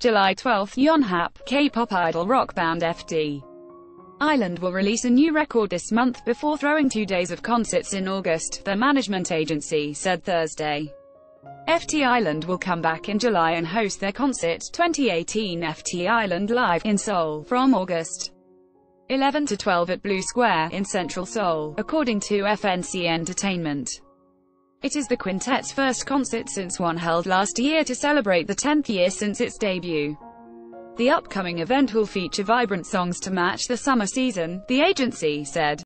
July 12, Yonhap, K-pop idol rock band FT Island will release a new record this month before throwing two days of concerts in August, their management agency said Thursday. FT Island will come back in July and host their concert, 2018 FT Island Live, in Seoul, from August 11 to 12 at Blue Square, in central Seoul, according to FNC Entertainment. It is the quintet's first concert since one held last year to celebrate the 10th year since its debut. The upcoming event will feature vibrant songs to match the summer season, the agency said.